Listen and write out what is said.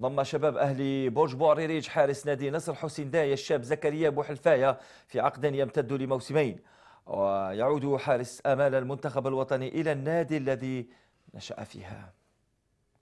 ضم شباب أهلي برج بوعريريج حارس نادي نصر حسين داية الشاب زكريا بوحلفاية في عقد يمتد لموسمين. ويعود حارس آمال المنتخب الوطني إلى النادي الذي نشأ فيها.